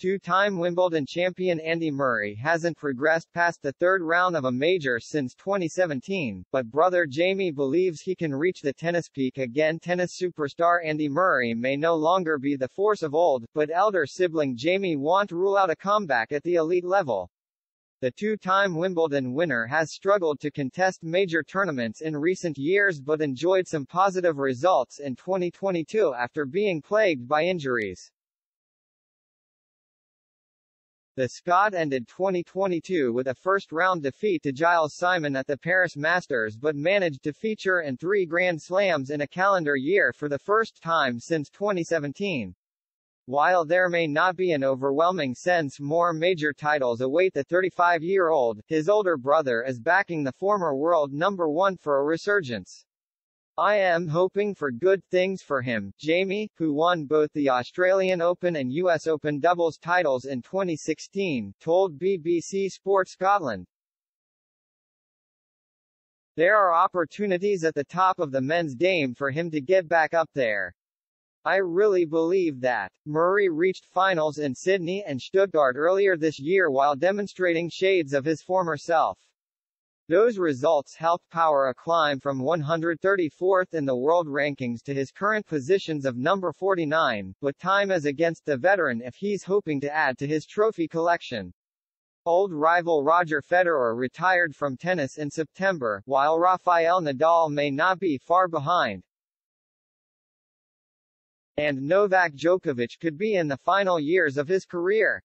Two-time Wimbledon champion Andy Murray hasn't progressed past the third round of a major since 2017, but brother Jamie believes he can reach the tennis peak again. Tennis superstar Andy Murray may no longer be the force of old, but elder sibling Jamie won't rule out a comeback at the elite level. The two-time Wimbledon winner has struggled to contest major tournaments in recent years but enjoyed some positive results in 2022 after being plagued by injuries. The Scot ended 2022 with a first-round defeat to Gilles Simon at the Paris Masters but managed to feature in three Grand Slams in a calendar year for the first time since 2017. While there may not be an overwhelming sense more major titles await the 35-year-old, his older brother is backing the former world number one for a resurgence. I am hoping for good things for him, Jamie, who won both the Australian Open and US Open doubles titles in 2016, told BBC Sport Scotland. There are opportunities at the top of the men's game for him to get back up there. I really believe that. Murray reached finals in Sydney and Stuttgart earlier this year while demonstrating shades of his former self. Those results helped power a climb from 134th in the world rankings to his current positions of number 49, but time is against the veteran if he's hoping to add to his trophy collection. Old rival Roger Federer retired from tennis in September, while Rafael Nadal may not be far behind. And Novak Djokovic could be in the final years of his career.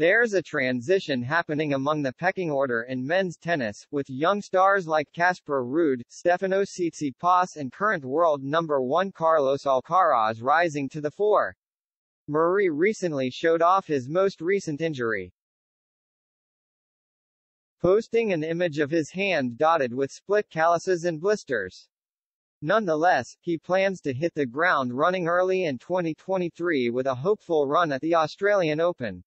There's a transition happening among the pecking order in men's tennis, with young stars like Casper Ruud, Stefanos Tsitsipas and current world number one Carlos Alcaraz rising to the fore. Murray recently showed off his most recent injury. Posting an image of his hand dotted with split calluses and blisters. Nonetheless, he plans to hit the ground running early in 2023 with a hopeful run at the Australian Open.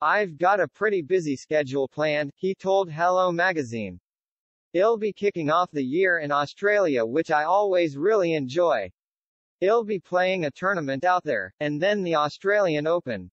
I've got a pretty busy schedule planned, he told Hello magazine. I'll be kicking off the year in Australia which I always really enjoy. I'll be playing a tournament out there, and then the Australian Open.